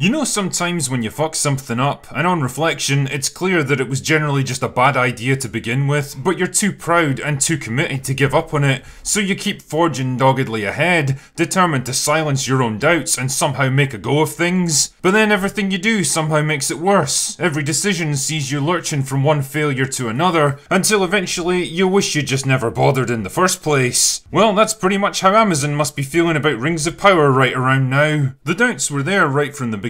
You know, sometimes when you fuck something up, and on reflection, it's clear that it was generally just a bad idea to begin with, but you're too proud and too committed to give up on it, so you keep forging doggedly ahead, determined to silence your own doubts and somehow make a go of things. But then everything you do somehow makes it worse. Every decision sees you lurching from one failure to another, until eventually you wish you'd just never bothered in the first place. Well, that's pretty much how Amazon must be feeling about Rings of Power right around now. The doubts were there right from the beginning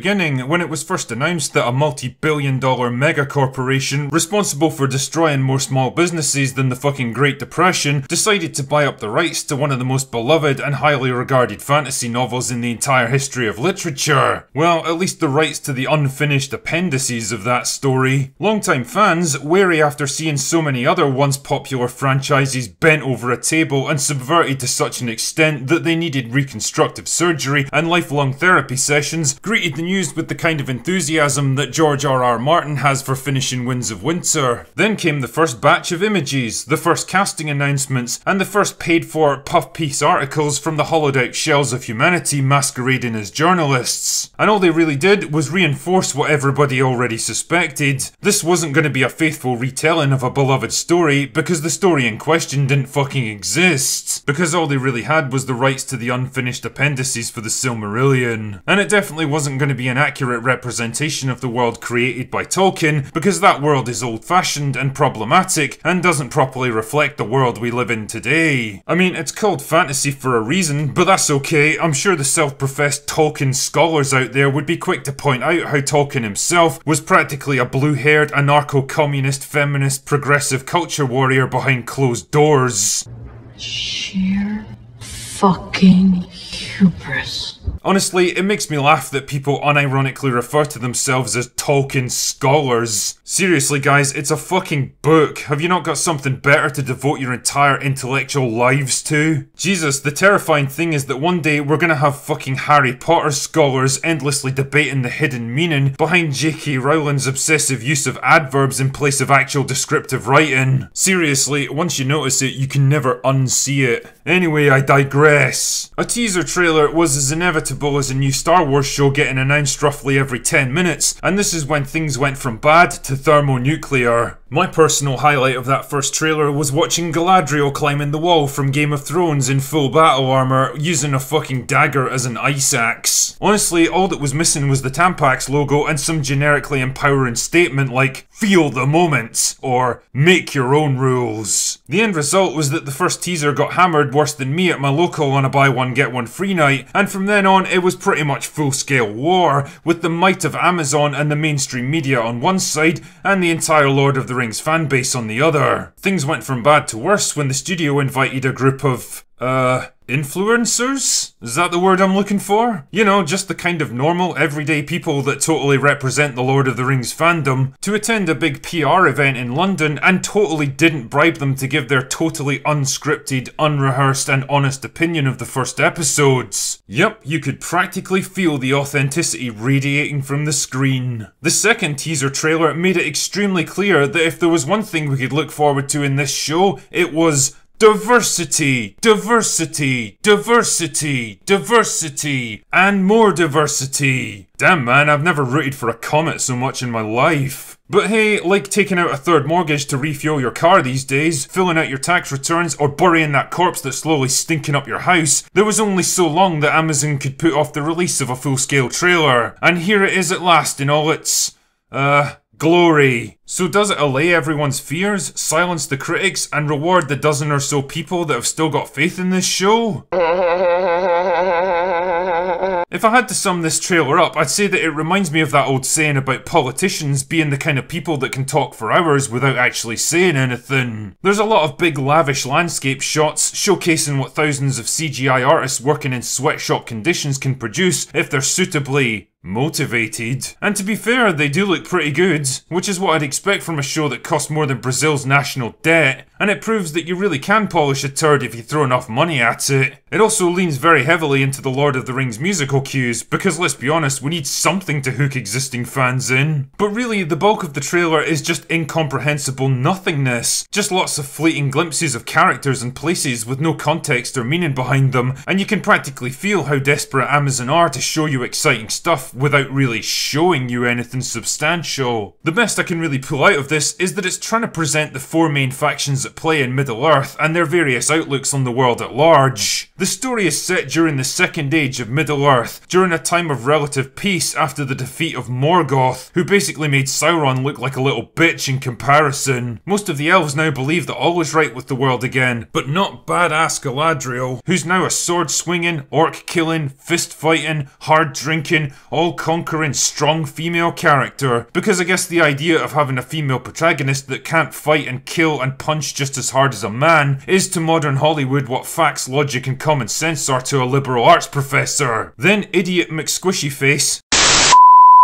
when it was first announced that a multi billion dollar mega corporation responsible for destroying more small businesses than the fucking Great Depression decided to buy up the rights to one of the most beloved and highly regarded fantasy novels in the entire history of literature. Well, at least the rights to the unfinished appendices of that story. Longtime fans, wary after seeing so many other once popular franchises bent over a table and subverted to such an extent that they needed reconstructive surgery and lifelong therapy sessions, greeted the news with the kind of enthusiasm that George R. R. Martin has for finishing Winds of Winter. Then came the first batch of images, the first casting announcements, and the first paid for puff piece articles from the hollowed out shells of humanity masquerading as journalists. And all they really did was reinforce what everybody already suspected. This wasn't going to be a faithful retelling of a beloved story because the story in question didn't fucking exist. Because all they really had was the rights to the unfinished appendices for the Silmarillion. And it definitely wasn't going to be an accurate representation of the world created by Tolkien because that world is old fashioned and problematic and doesn't properly reflect the world we live in today. I mean, it's called fantasy for a reason, but that's okay. I'm sure the self professed Tolkien scholars out there would be quick to point out how Tolkien himself was practically a blue haired anarcho communist feminist progressive culture warrior behind closed doors. Sheer fucking hubris. Honestly, it makes me laugh that people unironically refer to themselves as Tolkien scholars. Seriously, guys, it's a fucking book. Have you not got something better to devote your entire intellectual lives to? Jesus, the terrifying thing is that one day we're gonna have fucking Harry Potter scholars endlessly debating the hidden meaning behind J.K. Rowling's obsessive use of adverbs in place of actual descriptive writing. Seriously, once you notice it, you can never unsee it. Anyway, I digress. A teaser trailer was as inevitable as a new Star Wars show getting announced roughly every 10 minutes, and this is when things went from bad to thermonuclear. My personal highlight of that first trailer was watching Galadriel climbing the wall from Game of Thrones in full battle armor, using a fucking dagger as an ice axe. Honestly, all that was missing was the Tampax logo and some generically empowering statement like, feel the moment, or make your own rules. The end result was that the first teaser got hammered worse than me at my local on a buy one get one free night, and from then on it was pretty much full scale war, with the might of Amazon and the mainstream media on one side, and the entire Lord of the Rings fanbase on the other. Things went from bad to worse when the studio invited a group of, uh, influencers? Is that the word I'm looking for? You know, just the kind of normal, everyday people that totally represent the Lord of the Rings fandom, to attend a big PR event in London and totally didn't bribe them to give their totally unscripted, unrehearsed, and honest opinion of the first episodes. Yep, you could practically feel the authenticity radiating from the screen. The second teaser trailer made it extremely clear that if there was one thing we could look forward to in this show, it was Diversity, diversity, diversity, diversity, and more diversity. Damn man, I've never rooted for a comet so much in my life. But hey, like taking out a third mortgage to refuel your car these days, filling out your tax returns, or burying that corpse that's slowly stinking up your house, there was only so long that Amazon could put off the release of a full scale trailer. And here it is at last in all its. uh. Glory. So does it allay everyone's fears, silence the critics, and reward the dozen or so people that have still got faith in this show? If I had to sum this trailer up, I'd say that it reminds me of that old saying about politicians being the kind of people that can talk for hours without actually saying anything. There's a lot of big lavish landscape shots showcasing what thousands of CGI artists working in sweatshop conditions can produce if they're suitably motivated. And to be fair, they do look pretty good, which is what I'd expect from a show that costs more than Brazil's national debt, and it proves that you really can polish a turd if you throw enough money at it. It also leans very heavily into the Lord of the Rings musical cues, because let's be honest, we need something to hook existing fans in. But really, the bulk of the trailer is just incomprehensible nothingness, just lots of fleeting glimpses of characters and places with no context or meaning behind them, and you can practically feel how desperate Amazon are to show you exciting stuff without really showing you anything substantial. The best I can really pull out of this is that it's trying to present the four main factions at play in Middle Earth and their various outlooks on the world at large. The story is set during the Second Age of Middle Earth, during a time of relative peace after the defeat of Morgoth, who basically made Sauron look like a little bitch in comparison. Most of the elves now believe that all is right with the world again, but not badass Galadriel, who's now a sword swinging, orc killing, all conquering, strong female character. Because I guess the idea of having a female protagonist that can't fight and kill and punch just as hard as a man is to modern Hollywood what facts, logic, and common sense are to a liberal arts professor. Then idiot McSquishyface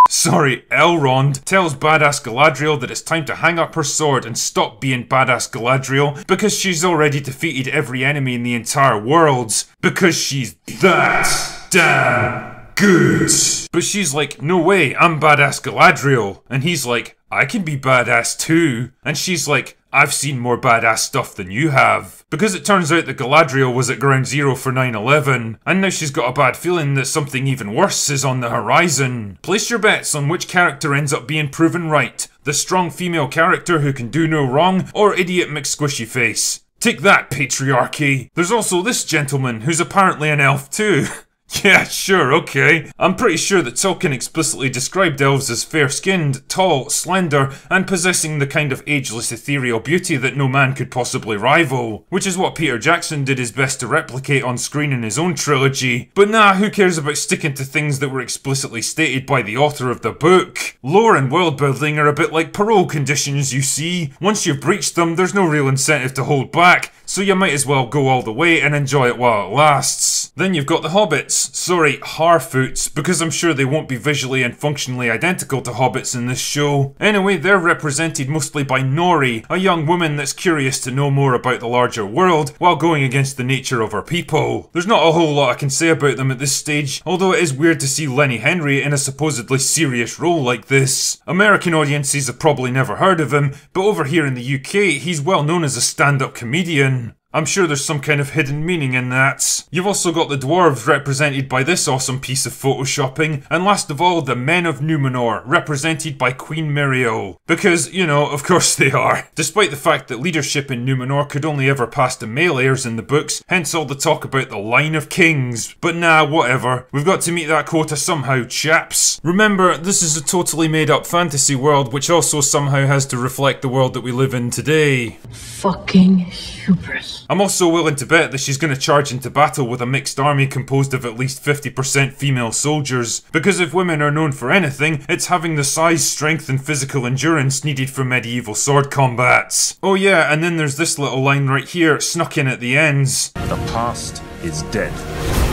Sorry, Elrond tells badass Galadriel that it's time to hang up her sword and stop being badass Galadriel because she's already defeated every enemy in the entire world. Because she's that damn good. But she's like, no way, I'm badass Galadriel. And he's like, I can be badass too. And she's like, I've seen more badass stuff than you have. Because it turns out that Galadriel was at ground zero for 9-11, and now she's got a bad feeling that something even worse is on the horizon. Place your bets on which character ends up being proven right. The strong female character who can do no wrong, or idiot McSquishyface. Take that, patriarchy! There's also this gentleman, who's apparently an elf too. Yeah, sure, okay. I'm pretty sure that Tolkien explicitly described elves as fair skinned, tall, slender, and possessing the kind of ageless ethereal beauty that no man could possibly rival. Which is what Peter Jackson did his best to replicate on screen in his own trilogy. But nah, who cares about sticking to things that were explicitly stated by the author of the book? Lore and world building are a bit like parole conditions, you see. Once you've breached them, there's no real incentive to hold back, so you might as well go all the way and enjoy it while it lasts. Then you've got the hobbits, sorry, Harfoots, because I'm sure they won't be visually and functionally identical to hobbits in this show. Anyway, they're represented mostly by Nori, a young woman that's curious to know more about the larger world while going against the nature of her people. There's not a whole lot I can say about them at this stage, although it is weird to see Lenny Henry in a supposedly serious role like this. American audiences have probably never heard of him, but over here in the UK, he's well known as a stand-up comedian. I'm sure there's some kind of hidden meaning in that. You've also got the dwarves represented by this awesome piece of photoshopping, and last of all, the men of Numenor, represented by Queen Miriel. Because, you know, of course they are. Despite the fact that leadership in Numenor could only ever pass to male heirs in the books, hence all the talk about the line of kings. But nah, whatever. We've got to meet that quota somehow, chaps. Remember, this is a totally made up fantasy world which also somehow has to reflect the world that we live in today. Fucking hubris. I'm also willing to bet that she's going to charge into battle with a mixed army composed of at least 50% female soldiers. Because if women are known for anything, it's having the size, strength, and physical endurance needed for medieval sword combats. Oh yeah, and then there's this little line right here, snuck in at the ends. The past is dead.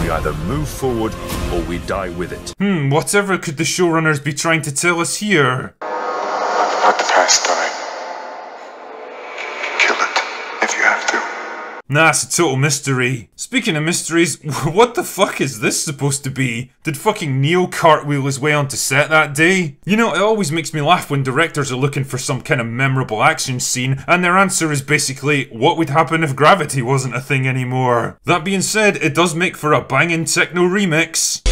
We either move forward or we die with it. Hmm, whatever could the showrunners be trying to tell us here? Let the past die. Kill it if you have to. Nah, it's a total mystery. Speaking of mysteries, what the fuck is this supposed to be? Did fucking Neo cartwheel his way onto set that day? You know, it always makes me laugh when directors are looking for some kind of memorable action scene, and their answer is basically, what would happen if gravity wasn't a thing anymore? That being said, it does make for a banging techno remix.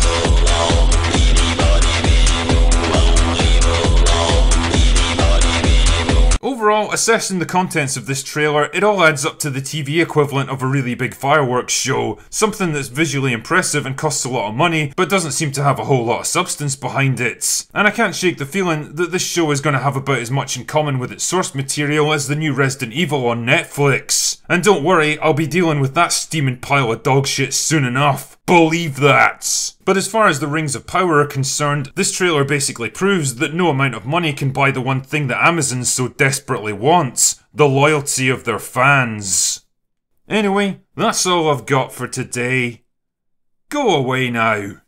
Overall, assessing the contents of this trailer, it all adds up to the TV equivalent of a really big fireworks show. Something that's visually impressive and costs a lot of money, but doesn't seem to have a whole lot of substance behind it. And I can't shake the feeling that this show is going to have about as much in common with its source material as the new Resident Evil on Netflix. And don't worry, I'll be dealing with that steaming pile of dog shit soon enough. Believe that! But as far as the Rings of Power are concerned, this trailer basically proves that no amount of money can buy the one thing that Amazon so desperately wants the loyalty of their fans. Anyway, that's all I've got for today. Go away now.